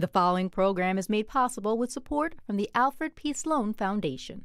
The following program is made possible with support from the Alfred P. Sloan Foundation.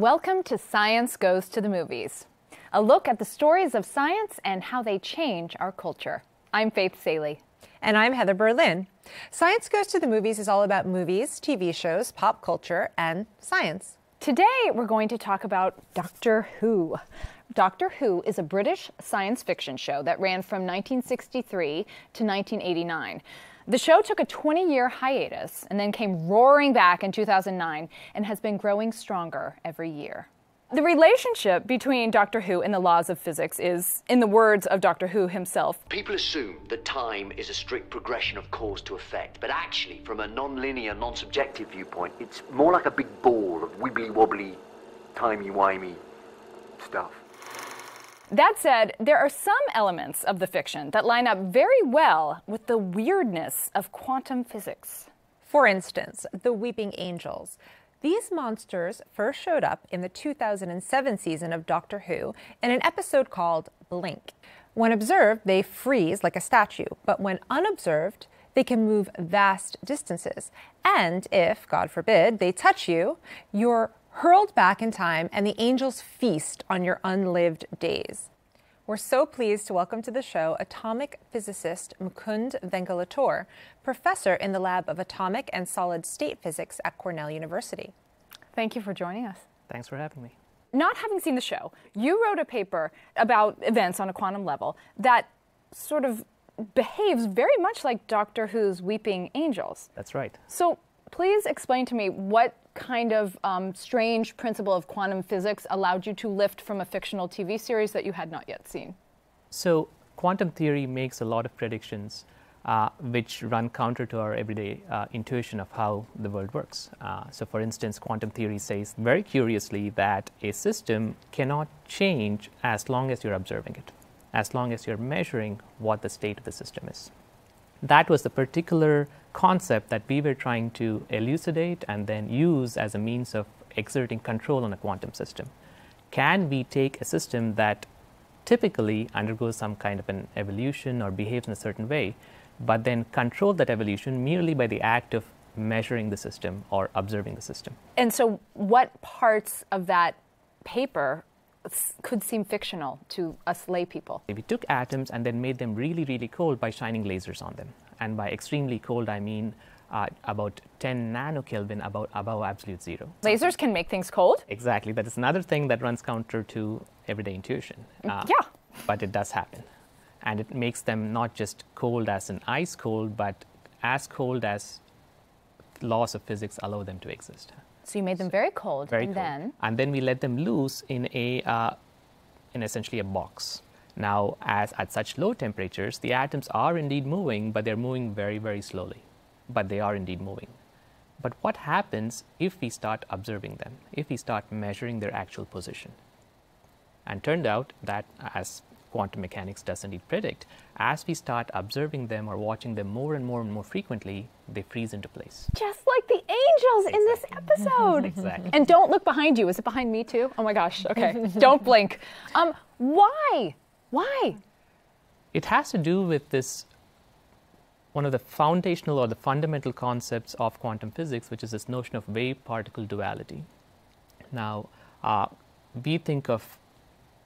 Welcome to Science Goes to the Movies, a look at the stories of science and how they change our culture. I'm Faith Salie. And I'm Heather Berlin. Science Goes to the Movies is all about movies, TV shows, pop culture, and science. Today, we're going to talk about Doctor Who. Doctor Who is a British science fiction show that ran from 1963 to 1989. The show took a 20 year hiatus and then came roaring back in 2009 and has been growing stronger every year. The relationship between Doctor Who and the laws of physics is, in the words of Doctor Who himself, People assume that time is a strict progression of cause to effect, but actually, from a non-linear, non-subjective viewpoint, it's more like a big ball of wibbly-wobbly, timey-wimey stuff. That said, there are some elements of the fiction that line up very well with the weirdness of quantum physics. For instance, the Weeping Angels. These monsters first showed up in the 2007 season of Doctor Who in an episode called Blink. When observed, they freeze like a statue, but when unobserved, they can move vast distances. And if, God forbid, they touch you, you're hurled back in time and the angels feast on your unlived days. We're so pleased to welcome to the show atomic physicist Mukund Vengalattore, professor in the Lab of Atomic and Solid State Physics at Cornell University. Thank you for joining us. Thanks for having me. Not having seen the show, you wrote a paper about events on a quantum level that sort of behaves very much like Doctor Who's Weeping Angels. That's right. So please explain to me what kind of um, strange principle of quantum physics allowed you to lift from a fictional TV series that you had not yet seen? So, quantum theory makes a lot of predictions uh, which run counter to our everyday uh, intuition of how the world works. Uh, so, for instance, quantum theory says very curiously that a system cannot change as long as you're observing it, as long as you're measuring what the state of the system is. That was the particular concept that we were trying to elucidate and then use as a means of exerting control on a quantum system. Can we take a system that typically undergoes some kind of an evolution or behaves in a certain way, but then control that evolution merely by the act of measuring the system or observing the system? And so, what parts of that paper could seem fictional to us lay people? We took atoms and then made them really, really cold by shining lasers on them and by extremely cold, I mean uh, about 10 nanokelvin above, above absolute zero. Lasers can make things cold? Exactly. That is another thing that runs counter to everyday intuition. Uh, yeah. But it does happen. And it makes them not just cold as an ice cold, but as cold as laws of physics allow them to exist. So you made them very cold, very and cold. then? And then we let them loose in a, uh, in essentially a box. Now, as at such low temperatures, the atoms are indeed moving, but they're moving very, very slowly. But they are indeed moving. But what happens if we start observing them, if we start measuring their actual position? And turned out that, as quantum mechanics does indeed predict, as we start observing them or watching them more and more and more frequently, they freeze into place. Just like the angels exactly. in this episode. exactly. And don't look behind you. Is it behind me too? Oh my gosh. Okay. don't blink. Um, why? Why? It has to do with this one of the foundational or the fundamental concepts of quantum physics, which is this notion of wave particle duality. Now, uh, we think of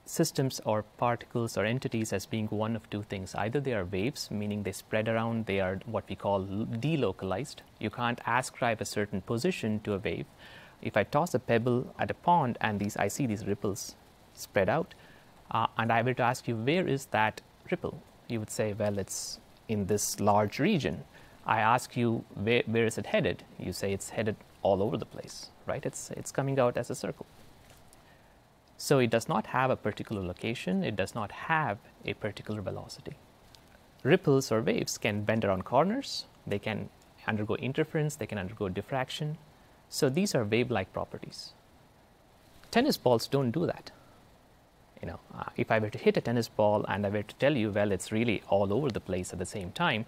systems or particles or entities as being one of two things. Either they are waves, meaning they spread around, they are what we call delocalized. You can't ascribe a certain position to a wave. If I toss a pebble at a pond and these, I see these ripples spread out, uh, and I were to ask you, where is that ripple? You would say, well, it's in this large region. I ask you, where, where is it headed? You say it's headed all over the place, right? It's, it's coming out as a circle. So it does not have a particular location, it does not have a particular velocity. Ripples or waves can bend around corners, they can undergo interference, they can undergo diffraction. So these are wave like properties. Tennis balls don't do that you know, uh, if I were to hit a tennis ball and I were to tell you, well, it's really all over the place at the same time,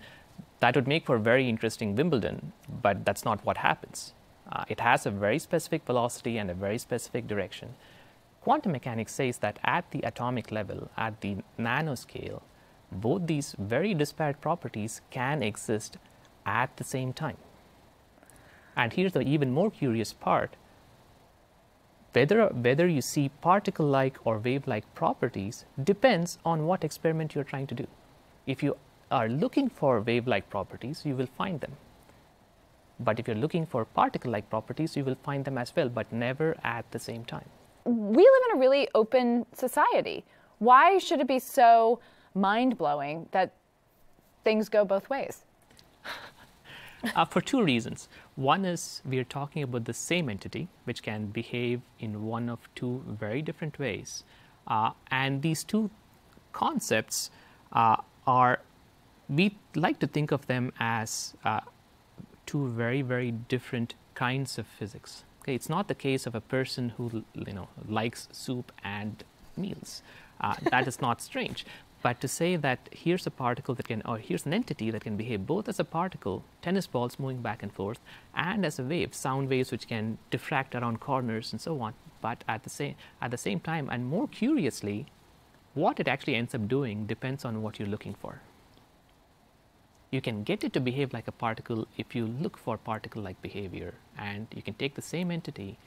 that would make for a very interesting Wimbledon, but that's not what happens. Uh, it has a very specific velocity and a very specific direction. Quantum mechanics says that at the atomic level, at the nanoscale, both these very disparate properties can exist at the same time. And here's the even more curious part whether, whether you see particle like or wave like properties depends on what experiment you're trying to do. If you are looking for wave like properties, you will find them. But if you're looking for particle like properties, you will find them as well, but never at the same time. We live in a really open society. Why should it be so mind blowing that things go both ways? uh, for two reasons. One is we are talking about the same entity, which can behave in one of two very different ways. Uh, and these two concepts uh, are, we like to think of them as uh, two very, very different kinds of physics. Okay, it's not the case of a person who you know likes soup and meals. Uh, that is not strange. But to say that here's a particle that can, or here's an entity that can behave both as a particle, tennis balls moving back and forth, and as a wave, sound waves which can diffract around corners and so on. But at the same at the same time, and more curiously, what it actually ends up doing depends on what you're looking for. You can get it to behave like a particle if you look for particle-like behavior, and you can take the same entity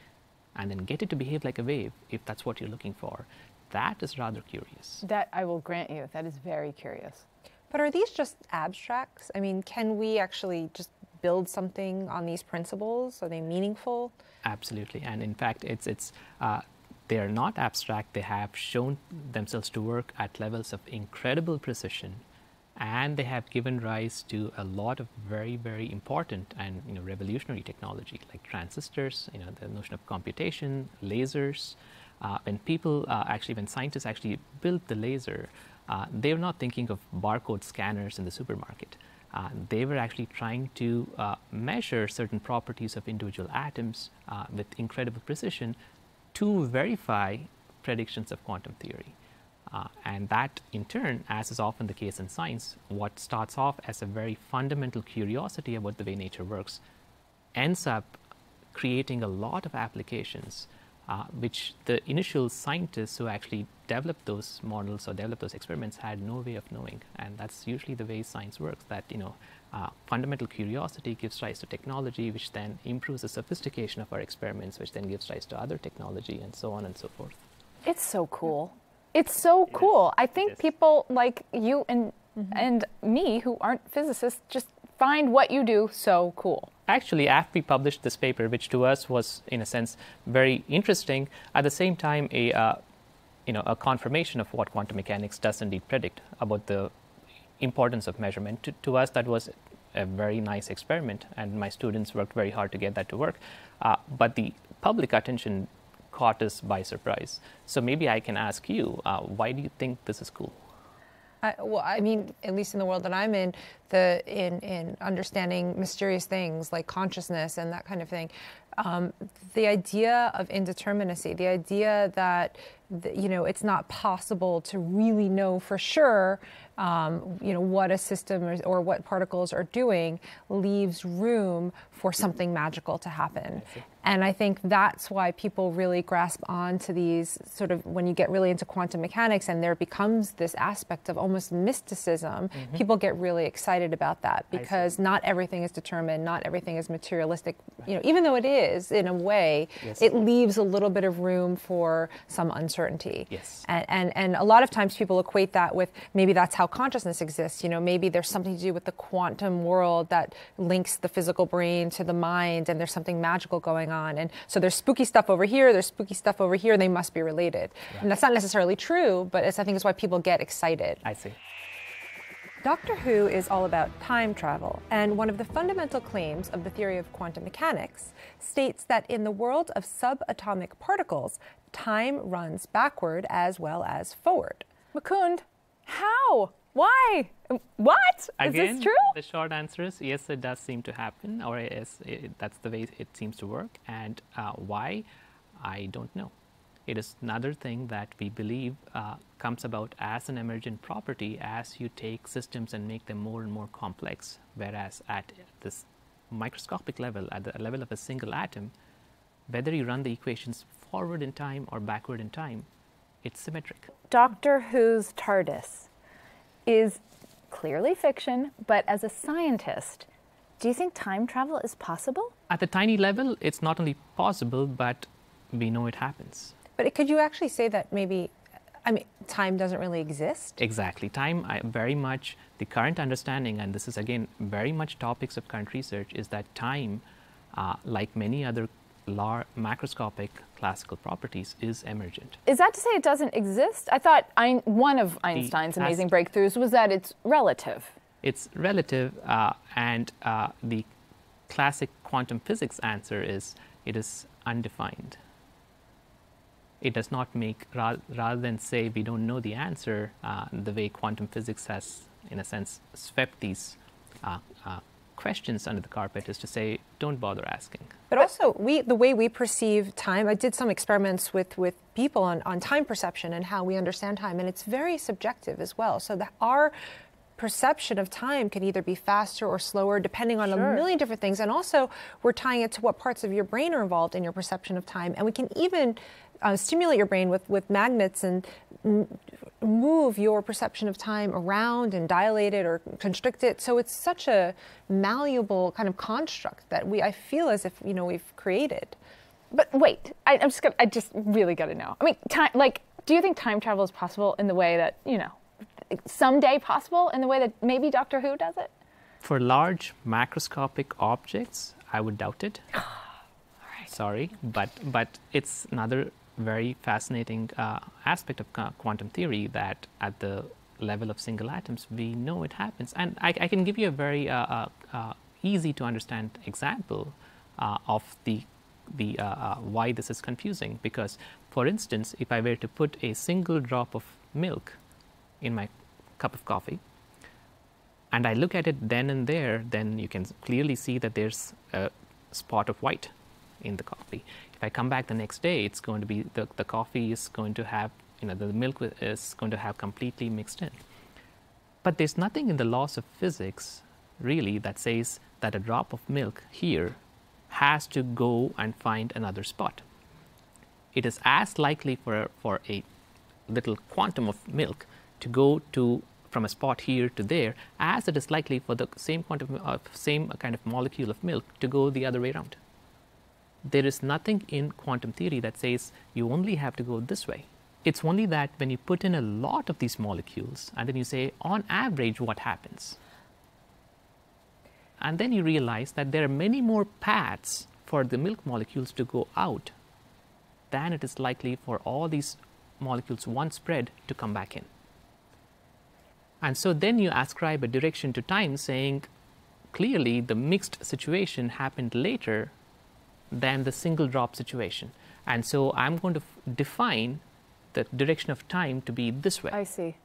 and then get it to behave like a wave if that's what you're looking for that is rather curious. That I will grant you. That is very curious. But are these just abstracts? I mean, can we actually just build something on these principles? Are they meaningful? Absolutely. And in fact, it's it's uh, they are not abstract. They have shown themselves to work at levels of incredible precision, and they have given rise to a lot of very very important and you know revolutionary technology like transistors. You know the notion of computation, lasers. Uh, when people uh, actually, when scientists actually built the laser, uh, they were not thinking of barcode scanners in the supermarket. Uh, they were actually trying to uh, measure certain properties of individual atoms uh, with incredible precision to verify predictions of quantum theory. And that, in turn, as is often the case in science, what starts off as a very fundamental curiosity about the way nature works ends up creating a lot of applications uh, which the initial scientists who actually developed those models or developed those experiments had no way of knowing. And that's usually the way science works, that, you know, uh, fundamental curiosity gives rise to technology, which then improves the sophistication of our experiments, which then gives rise to other technology, and so on and so forth. It's so cool. It's so cool. I think people like you and mm-hmm. and me who aren't physicists just find what you do so cool. Actually, after we published this paper, which to us was, in a sense, very interesting, at the same time, a uh, you know, a confirmation of what quantum mechanics does indeed predict about the importance of measurement. To, to us, that was a very nice experiment, and my students worked very hard to get that to work. Uh, but the public attention caught us by surprise. So maybe I can ask you, uh, why do you think this is cool? I, well, I mean, at least in the world that I'm in, the in in understanding mysterious things like consciousness and that kind of thing, um, the idea of indeterminacy, the idea that you know it's not possible to really know for sure um, you know what a system or, or, what particles are doing leaves room for something magical to happen and I think that's why people really grasp on to these sort of when you get really into quantum mechanics and there becomes this aspect of almost mysticism, mm-hmm. people get really excited about that because not everything is determined, not everything is materialistic. You know, even though it is in a way, yes. it leaves a little bit of room for some uncertainty. Yes. And, and and a lot of times people equate that with maybe that's how consciousness exists. You know, maybe there's something to do with the quantum world that links the physical brain to the mind, and there's something magical going on. And so there's spooky stuff over here, there's spooky stuff over here, they must be related. Right. And that's not necessarily true, but I think it's why people get excited. I see. Doctor Who is all about time travel, and one of the fundamental claims of the theory of quantum mechanics states that in the world of subatomic particles, time runs backward as well as forward. Mukund, how? Why? What? Again, is this true? The short answer is yes, it does seem to happen, or yes, it, that's the way it seems to work. And uh, why? I don't know. It is another thing that we believe uh, comes about as an emergent property as you take systems and make them more and more complex. Whereas at this microscopic level, at the level of a single atom, whether you run the equations forward in time or backward in time, it's symmetric. Doctor Who's TARDIS is clearly fiction, but as a scientist, do you think time travel is possible? At the tiny level, it's not only possible, but we know it happens. But could you actually say that maybe, I mean, time doesn't really exist? Exactly. Time, I, very much, the current understanding, and this is again very much topics of current research, is that time, uh, like many other lar- macroscopic classical properties, is emergent. Is that to say it doesn't exist? I thought one of Einstein's as- amazing breakthroughs was that it's relative. It's relative, uh, and uh, the classic quantum physics answer is it is undefined. It does not make, ra- rather than say we don't know the answer, uh, the way quantum physics has, in a sense, swept these uh, uh, questions under the carpet, is to say, don't bother asking. But also, we the way we perceive time. I did some experiments with with people on, on time perception and how we understand time, and it's very subjective as well. So that our perception of time can either be faster or slower depending on a million different things and also we're tying it to what parts of your brain are involved in your perception of time and we can even uh, stimulate your brain with, with magnets and m- move your perception of time around and dilate it or constrict it so it's such a malleable kind of construct that we i feel as if you know we've created But wait, I, I'm just gonna, I just really got to know. I mean, time, like, do you think time travel is possible in the way that, you know, someday possible in the way that maybe Doctor Who does it? For large macroscopic objects, I would doubt it. Sorry, but but it's another very fascinating uh, aspect of quantum theory that at the level of single atoms we know it happens, and I, I can give you a very uh, uh, uh, easy to understand example uh, of the the uh, why this is confusing. Because, for instance, if I were to put a single drop of milk in my cup of coffee, and I look at it then and there, then you can clearly see that there's a spot of white in the coffee. If I come back the next day, it's going to be the, the coffee is going to have, you know, the milk is going to have completely mixed in. But there's nothing in the laws of physics really that says that a drop of milk here has to go and find another spot. It is as likely for, for a little quantum of milk to go to from a spot here to there as it is likely for the same quantum of same kind of molecule of milk to go the other way around. There is nothing in quantum theory that says you only have to go this way. It's only that when you put in a lot of these molecules and then you say, on average, what happens? And then you realize that there are many more paths for the milk molecules to go out than it is likely for all these molecules once spread to come back in. And so then you ascribe a direction to time saying clearly the mixed situation happened later than the single drop situation. And so I'm going to f- define the direction of time to be this way. I see.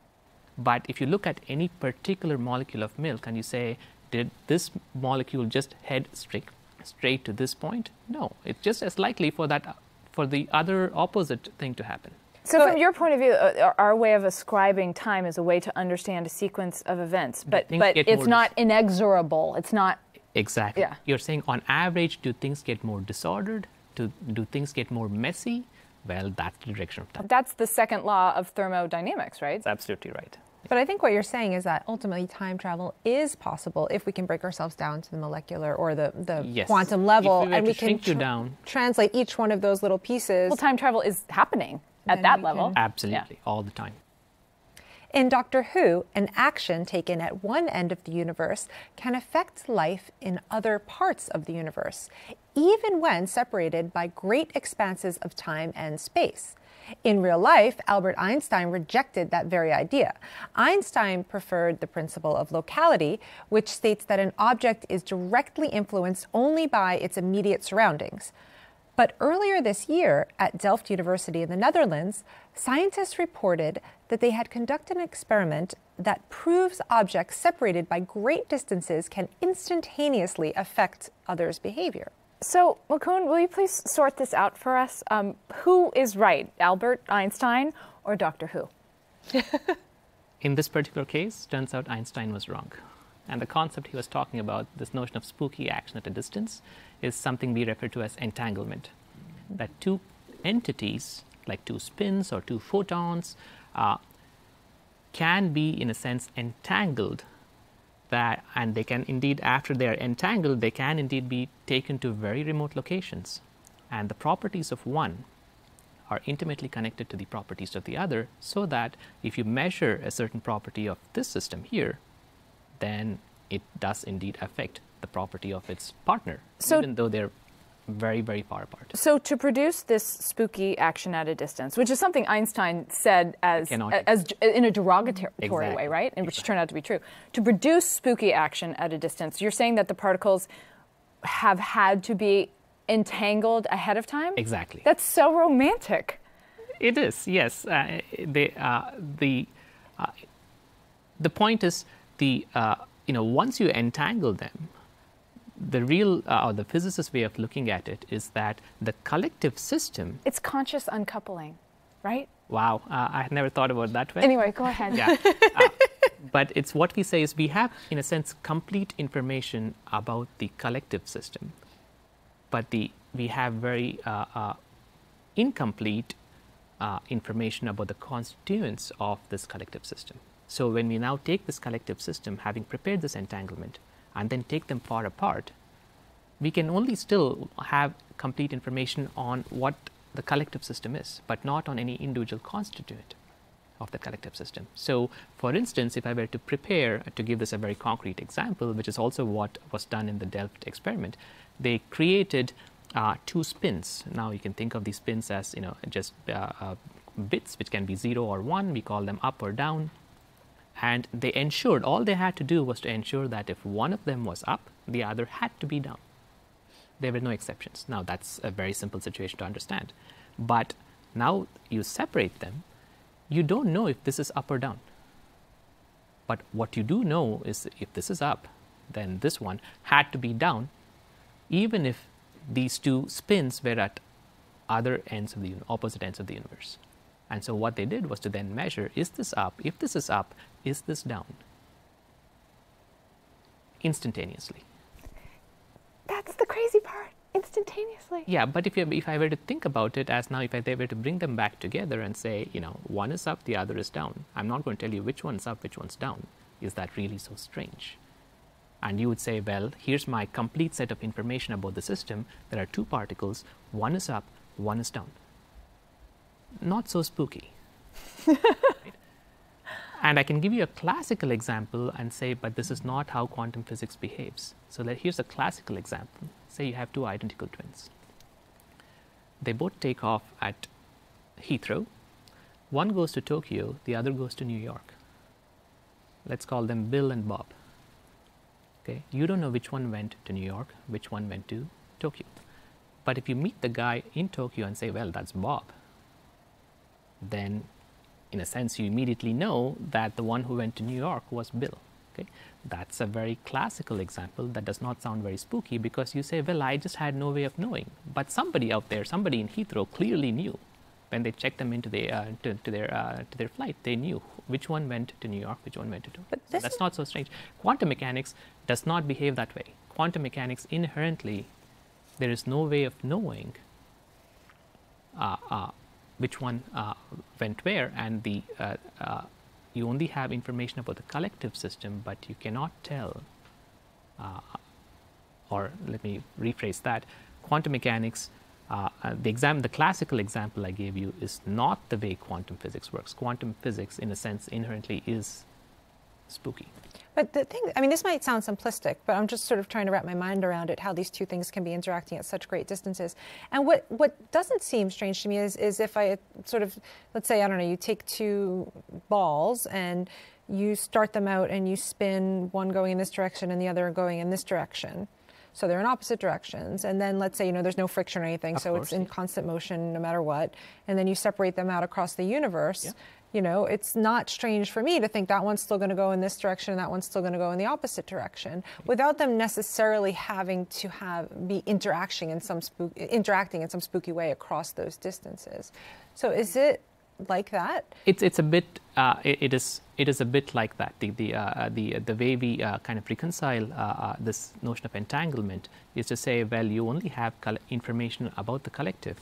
But if you look at any particular molecule of milk and you say, did this molecule just head straight, straight to this point? No, it's just as likely for that for the other opposite thing to happen. So, from your point of view, uh, our- our way of ascribing time is a way to understand a sequence of events, but but it's more not inexorable. It's not. Exactly. Yeah. You're saying on average, do things get more disordered? Do, do things get more messy? Well, that's the direction of time. That's the second law of thermodynamics, right? That's absolutely right. But I think what you're saying is that ultimately time travel is possible if we can break ourselves down to the molecular or the, the Yes. quantum level If we were and to we can shrink you down- translate each one of those little pieces. Well, time travel is happening at that level. can- Absolutely, all the time. In Doctor Who, an action taken at one end of the universe can affect life in other parts of the universe, even when separated by great expanses of time and space. In real life, Albert Einstein rejected that very idea. Einstein preferred the principle of locality, which states that an object is directly influenced only by its immediate surroundings. But earlier this year at Delft University in the Netherlands, scientists reported that they had conducted an experiment that proves objects separated by great distances can instantaneously affect others' behavior. So, Mukund, will you please sort this out for us? Um, who is right, Albert Einstein or Doctor Who? In this particular case, turns out Einstein was wrong. And the concept he was talking about, this notion of spooky action at a distance, is something we refer to as entanglement. That two entities, like two spins or two photons, uh, can be, in a sense, entangled. That, and they can indeed, after they are entangled, they can indeed be taken to very remote locations. And the properties of one are intimately connected to the properties of the other, so that if you measure a certain property of this system here, then it does indeed affect the property of its partner, So- even though they're very, very far apart. So, to produce this spooky action at a distance, which is something Einstein said as, as in a derogatory way, right? And which turned out to be true. To produce spooky action at a distance, you're saying that the particles have had to be entangled ahead of time? Exactly. That's so romantic. It is, yes. Uh, they, uh, the, uh, the point is, the, uh, you know, once you entangle them, the real, uh, or the physicist way of looking at it is that the collective system, It's conscious uncoupling, right? wow, uh, I had never thought about that way. Anyway, go ahead. yeah. Uh, but it's what we say is we have, in a sense, complete information about the collective system, but the we have very uh, uh, incomplete uh, information about the constituents of this collective system. So when we now take this collective system, having prepared this entanglement, and then take them far apart, we can only still have complete information on what the collective system is, but not on any individual constituent of the collective system. So, for instance, if I were to prepare to give this a very concrete example, which is also what was done in the Delft experiment, they created uh, two spins. Now you can think of these spins as you know just uh, uh, bits, which can be zero or one. We call them up or down. And they ensured all they had to do was to ensure that if one of them was up, the other had to be down. There were no exceptions. Now that's a very simple situation to understand. But now you separate them, you don't know if this is up or down. But what you do know is if this is up, then this one had to be down, even if these two spins were at other ends of the opposite ends of the universe. And so what they did was to then measure is this up? If this is up, is this down? Instantaneously. That's the crazy part. Instantaneously. Yeah, but if, you, if I were to think about it as now, if I they were to bring them back together and say, you know, one is up, the other is down, I'm not going to tell you which one's up, which one's down. Is that really so strange? And you would say, well, here's my complete set of information about the system. There are two particles, one is up, one is down. Not so spooky. Right? And I can give you a classical example and say, but this is not how quantum physics behaves. So here's a classical example. Say you have two identical twins. They both take off at Heathrow. One goes to Tokyo, the other goes to New York. Let's call them Bill and Bob. Okay, you don't know which one went to New York, which one went to Tokyo. But if you meet the guy in Tokyo and say, well, that's Bob, then in a sense you immediately know that the one who went to New York was Bill. Okay? That's a very classical example that does not sound very spooky because you say, well, I just had no way of knowing. But somebody out there, somebody in Heathrow clearly knew when they checked them into the, uh, to, to, their, uh, to their flight. They knew which one went to New York, which one went to Tokyo. But So that's not so strange. Quantum mechanics does not behave that way. Quantum mechanics inherently, there is no way of knowing uh, uh, which one uh, went where, and the uh, uh, you only have information about the collective system, but you cannot tell. Or let me rephrase that: quantum mechanics. Uh, the exam, the classical example I gave you is not the way quantum physics works. Quantum physics, in a sense, inherently is spooky. But the thing, I mean, this might sound simplistic, but I'm just sort of trying to wrap my mind around it, how these two things can be interacting at such great distances. And what, what doesn't seem strange to me is, is if I sort of, let's say, I don't know, you take two balls and you start them out and you spin one going in this direction and the other going in this direction. So they're in opposite directions. And then let's say, you know, there's no friction or anything, Of so course, it's in constant motion no matter what. And then you separate them out across the universe. You know, it's not strange for me to think that one's still going to go in this direction and that one's still going to go in the opposite direction without them necessarily having to have be interacting in some spook, interacting in some spooky way across those distances. So is it like that? It's it's a bit uh, it, it is it is a bit like that. The the uh, the the way we uh, kind of reconcile uh, uh, this notion of entanglement is to say, well, you only have information about the collective,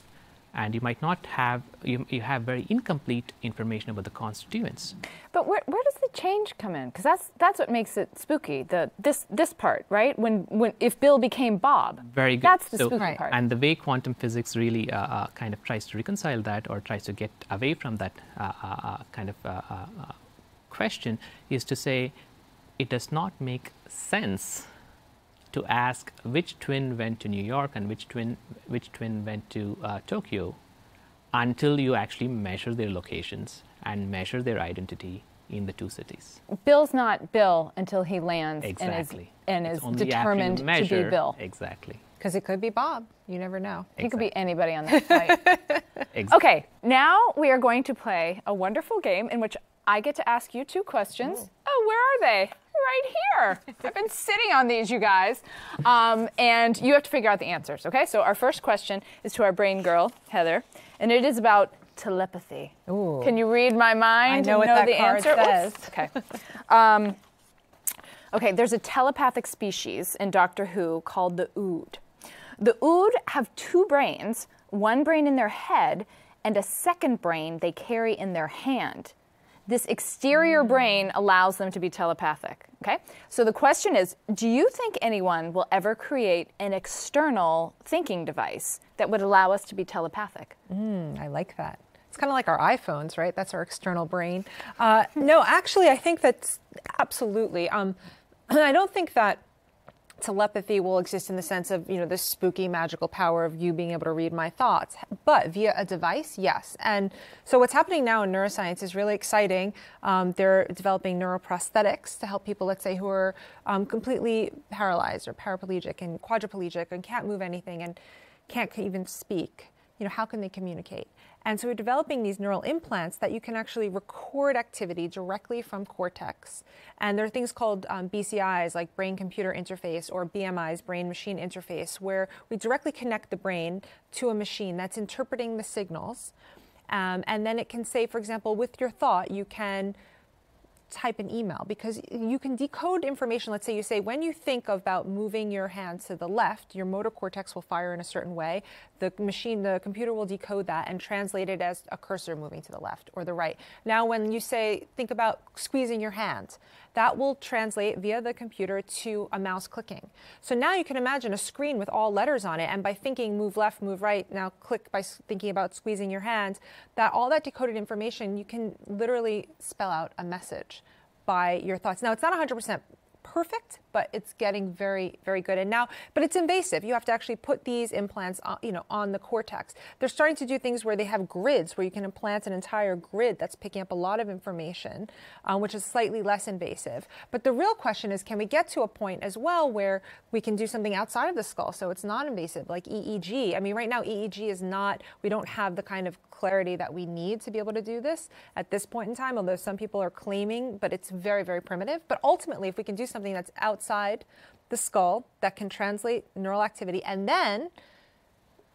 and you might not have you, you have very incomplete information about the constituents. But where, where does the change come in? Because that's that's what makes it spooky. The this this part, right? When when if Bill became Bob, Very good. That's the So- spooky Right. part. And the way quantum physics really uh, uh, kind of tries to reconcile that or tries to get away from that uh, uh, uh, kind of uh, question is to say it does not make sense to ask which twin went to New York and which twin which twin went to uh, Tokyo until you actually measure their locations and measure their identity in the two cities. Bill's not Bill until he lands Exactly. and is, and is determined to be Bill. Exactly. Because it could be Bob. You never know. He could be anybody on that flight. Exactly. okay, now we are going to play a wonderful game in which I get to ask you two questions. Oh, where are they? Right here. I've been sitting on these, you guys. Um, and you have to figure out the answers, okay? So our first question is to our brain girl, Heather, and it is about telepathy. Ooh. Can you read my mind I know and what know the answer? says. Oops. Okay. Um, okay, there's a telepathic species in Doctor Who called the Ood. The Ood have two brains, one brain in their head and a second brain they carry in their hand. This exterior brain allows them to be telepathic. Okay? So the question is Do you think anyone will ever create an external thinking device that would allow us to be telepathic? I like that. It's kind of like our iPhones, right? That's our external brain. Uh, no, actually, I think that's absolutely. Um, I don't think that telepathy will exist in the sense of you know this spooky magical power of you being able to read my thoughts. But via a device yes. And so what's happening now in neuroscience is really exciting. Um, they're developing neuroprosthetics to help people let's say who are um, completely paralyzed or paraplegic and quadriplegic and can't move anything and can't even speak you know how can they communicate and so we're developing these neural implants that you can actually record activity directly from cortex. And there are things called um, BCIs, like brain computer interface, or BMIs, brain machine interface, where we directly connect the brain to a machine that's interpreting the signals. Um, and then it can say, for example, with your thought, you can type an email because you can decode information. Let's say you say, when you think about moving your hand to the left, your motor cortex will fire in a certain way. The machine, the computer will decode that and translate it as a cursor moving to the left or the right. Now, when you say, think about squeezing your hand, that will translate via the computer to a mouse clicking. So now you can imagine a screen with all letters on it, and by thinking move left, move right, now click by thinking about squeezing your hand, that all that decoded information, you can literally spell out a message by your thoughts. Now, it's not 100% perfect, but it's getting very, very good. And now, but it's invasive. You have to actually put these implants, on, you know, on the cortex. They're starting to do things where they have grids, where you can implant an entire grid that's picking up a lot of information, um, which is slightly less invasive. But the real question is, can we get to a point as well where we can do something outside of the skull, so it's non-invasive, like EEG? I mean, right now EEG is not. We don't have the kind of clarity that we need to be able to do this at this point in time, although some people are claiming, but it's very, very primitive. But ultimately, if we can do something that's outside the skull that can translate neural activity and then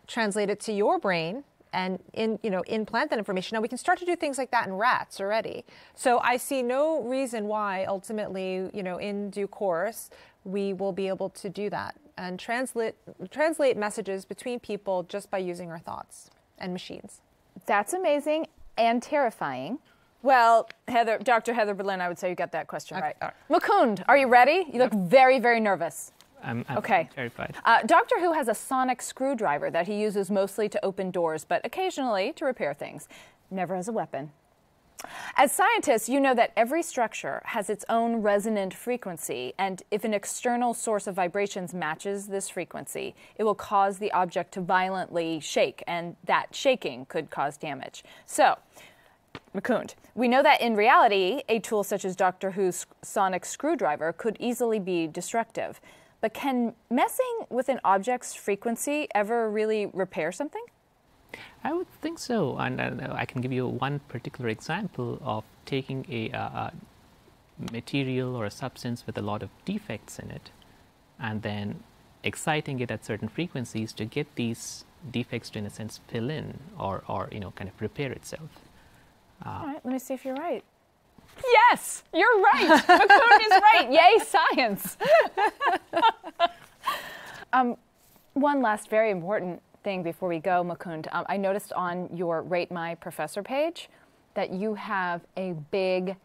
translate it to your brain and in you know implant that information. Now we can start to do things like that in rats already. So i see no reason why ultimately you know in due course we will be able to do that and translate translate messages between people just by using our thoughts and machines. That's amazing and terrifying. Well, Heather, Dr. Heather Berlin, I would say you got that question right. all Mukund, are you ready? You look very, very nervous. I'm, I'm Okay. terrified. Uh, Doctor Who has a sonic screwdriver that he uses mostly to open doors, but occasionally to repair things, never as a weapon. As scientists, you know that every structure has its own resonant frequency, and if an external source of vibrations matches this frequency, it will cause the object to violently shake, and that shaking could cause damage. So, We know that in reality, a tool such as Doctor Who's sonic screwdriver could easily be destructive. but can messing with an object's frequency ever really repair something? I would think so, and uh, I can give you one particular example of taking a, uh, a material or a substance with a lot of defects in it, and then exciting it at certain frequencies to get these defects to, in a sense, fill in or, or you know, kind of repair itself. All right, let me see if you're right. Yes, you're right. Mukund is right. Yay, science. um, one last very important thing before we go, Mukund. Um, I noticed on your Rate My Professor page that you have a big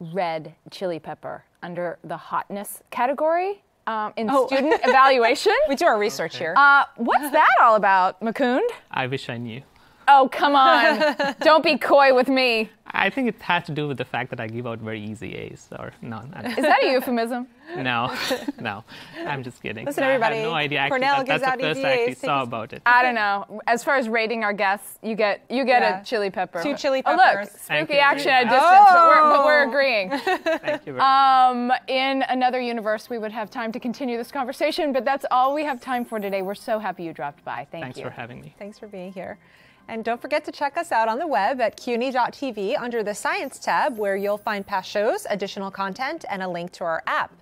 red chili pepper under the hotness category um, in Oh. student evaluation. We do our research here. Uh, what's that all about, Mukund? I wish I knew. Oh, come on. Don't be coy with me. I think it has to do with the fact that I give out very easy A's or no, I'm- Is that a euphemism? no, no. I'm just kidding. Listen, I everybody, had no idea. Actually, Cornell that, gives that's out the first I easy actually A's. saw about it. I don't know. As far as rating our guests, you get you get Yeah. a chili pepper. Two chili peppers. Oh, look, spooky action at a distance, but, we're, but we're Oh. agreeing. Thank you very much. Um, in another universe, we would have time to continue this conversation, but that's all we have time for today. We're so happy you dropped by. Thank Thanks you. Thanks for having me. Thanks for being here. And don't forget to check us out on the web at cuny.tv under the Science tab, where you'll find past shows, additional content, and a link to our app.